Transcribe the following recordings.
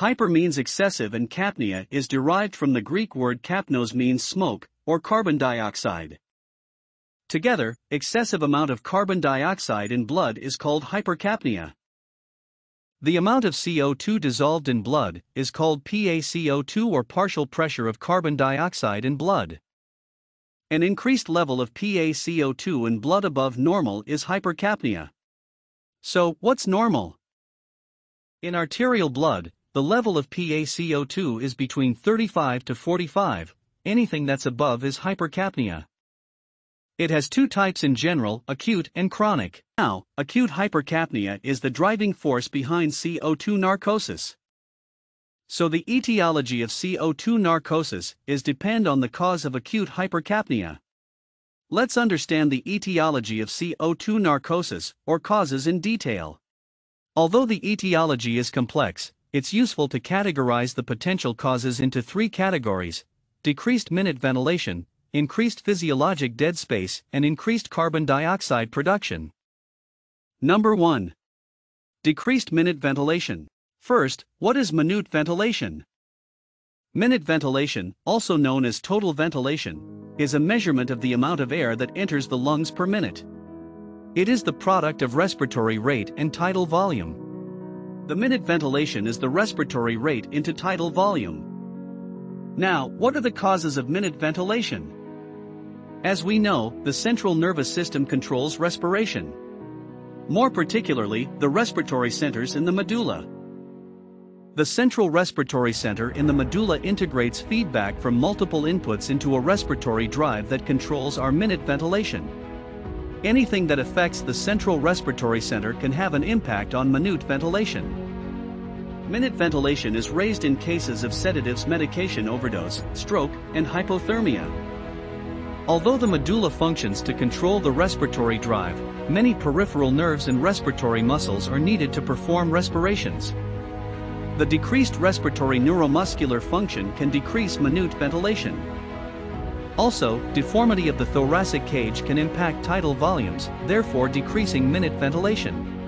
Hyper means excessive and capnia is derived from the Greek word kapnos means smoke, or carbon dioxide. Together, excessive amount of carbon dioxide in blood is called hypercapnia. The amount of CO2 dissolved in blood is called PaCO2 or partial pressure of carbon dioxide in blood. An increased level of PaCO2 in blood above normal is hypercapnia. So, what's normal? In arterial blood, the level of PaCO2 is between 35 to 45, anything that's above is hypercapnia. It has two types in general, acute and chronic. Now, acute hypercapnia is the driving force behind CO2 narcosis. So the etiology of CO2 narcosis is depend on the cause of acute hypercapnia. Let's understand the etiology of CO2 narcosis or causes in detail. Although the etiology is complex, it's useful to categorize the potential causes into three categories decreased minute ventilation, increased physiologic dead space, and increased carbon dioxide production. Number 1. Decreased minute ventilation. First, what is minute ventilation? Minute ventilation, also known as total ventilation, is a measurement of the amount of air that enters the lungs per minute. It is the product of respiratory rate and tidal volume. The minute ventilation is the respiratory rate into tidal volume. Now, what are the causes of minute ventilation? As we know, the central nervous system controls respiration. More particularly, the respiratory centers in the medulla. The central respiratory center in the medulla integrates feedback from multiple inputs into a respiratory drive that controls our minute ventilation. Anything that affects the central respiratory center can have an impact on minute ventilation. Minute ventilation is raised in cases of sedatives medication overdose, stroke, and hypothermia. Although the medulla functions to control the respiratory drive, many peripheral nerves and respiratory muscles are needed to perform respirations. The decreased respiratory neuromuscular function can decrease minute ventilation. Also, deformity of the thoracic cage can impact tidal volumes, therefore decreasing minute ventilation.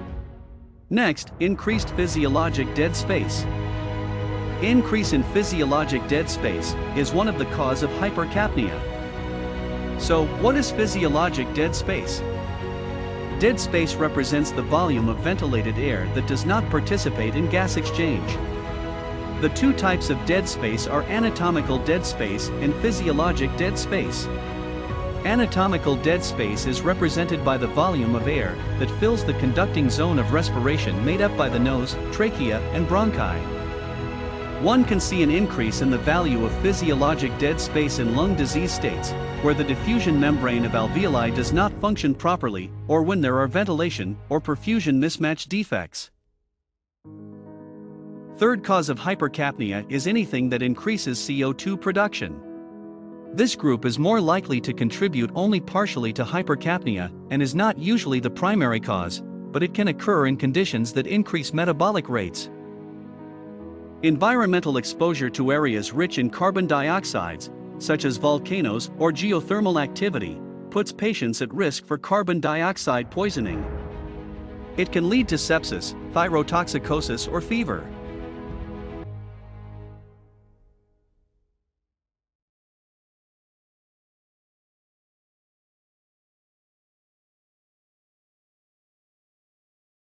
Next, increased physiologic dead space. Increase in physiologic dead space is one of the cause of hypercapnia. So, what is physiologic dead space? Dead space represents the volume of ventilated air that does not participate in gas exchange. The two types of dead space are anatomical dead space and physiologic dead space. Anatomical dead space is represented by the volume of air that fills the conducting zone of respiration made up by the nose, trachea, and bronchi. One can see an increase in the value of physiologic dead space in lung disease states, where the diffusion membrane of alveoli does not function properly, or when there are ventilation or perfusion mismatch defects. Third cause of hypercapnia is anything that increases CO2 production. This group is more likely to contribute only partially to hypercapnia and is not usually the primary cause, but it can occur in conditions that increase metabolic rates. Environmental exposure to areas rich in carbon dioxides, such as volcanoes or geothermal activity, puts patients at risk for carbon dioxide poisoning. It can lead to sepsis, thyrotoxicosis or fever.